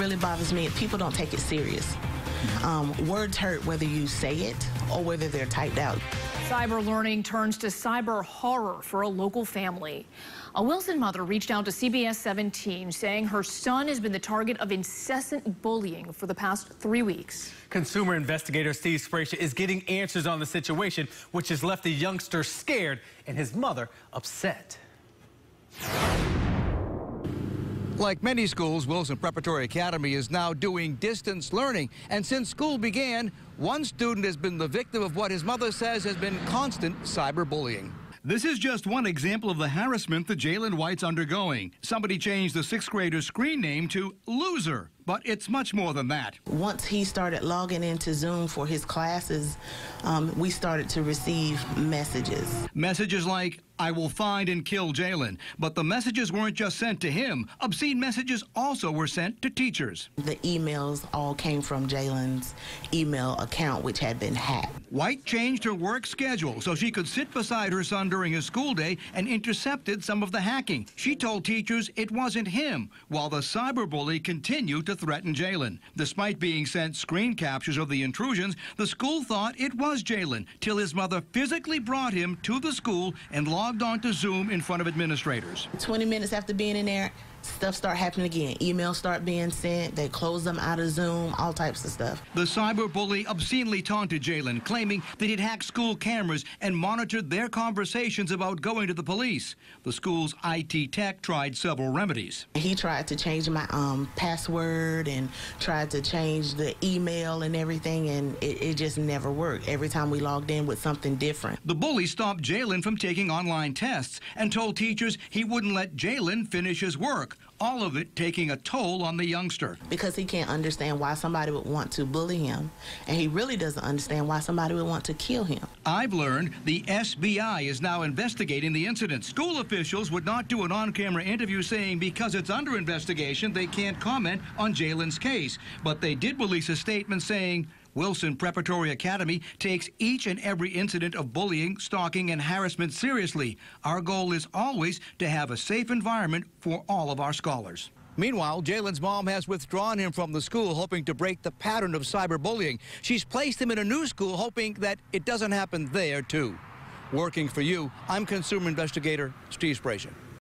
really bothers me, people don't take it serious. Um, words hurt whether you say it or whether they're typed out. Cyber learning turns to cyber horror for a local family. A Wilson mother reached out to CBS 17 saying her son has been the target of incessant bullying for the past three weeks. Consumer investigator Steve Sbraccia is getting answers on the situation, which has left the youngster scared and his mother upset. Like many schools, Wilson Preparatory Academy is now doing distance learning. And since school began, one student has been the victim of what his mother says has been constant cyberbullying. This is just one example of the harassment that Jalen White's undergoing. Somebody changed the sixth grader's screen name to Loser, but it's much more than that. Once he started logging into Zoom for his classes, um, we started to receive messages. Messages like, I will find and kill Jalen. But the messages weren't just sent to him. Obscene messages also were sent to teachers. The emails all came from Jalen's email account, which had been hacked. White changed her work schedule so she could sit beside her son during his school day and intercepted some of the hacking. She told teachers it wasn't him, while the cyberbully continued to threaten Jalen. Despite being sent screen captures of the intrusions, the school thought it was Jalen till his mother physically brought him to the school and logged logged on to Zoom in front of administrators. 20 minutes after being in there, stuff start happening again. Emails start being sent. They close them out of Zoom, all types of stuff. The cyber bully obscenely taunted Jalen, claiming that he'd hacked school cameras and monitored their conversations about going to the police. The school's IT tech tried several remedies. He tried to change my um, password and tried to change the email and everything, and it, it just never worked. Every time we logged in with something different. The bully stopped Jalen from taking online tests and told teachers he wouldn't let Jalen finish his work all of it taking a toll on the youngster. Because he can't understand why somebody would want to bully him, and he really doesn't understand why somebody would want to kill him. I've learned the SBI is now investigating the incident. School officials would not do an on-camera interview saying because it's under investigation, they can't comment on Jalen's case. But they did release a statement saying Wilson Preparatory Academy takes each and every incident of bullying, stalking, and harassment seriously. Our goal is always to have a safe environment for all of our scholars. Meanwhile, Jalen's mom has withdrawn him from the school, hoping to break the pattern of cyberbullying. She's placed him in a new school, hoping that it doesn't happen there, too. Working for you, I'm consumer investigator Steve Sbraccia.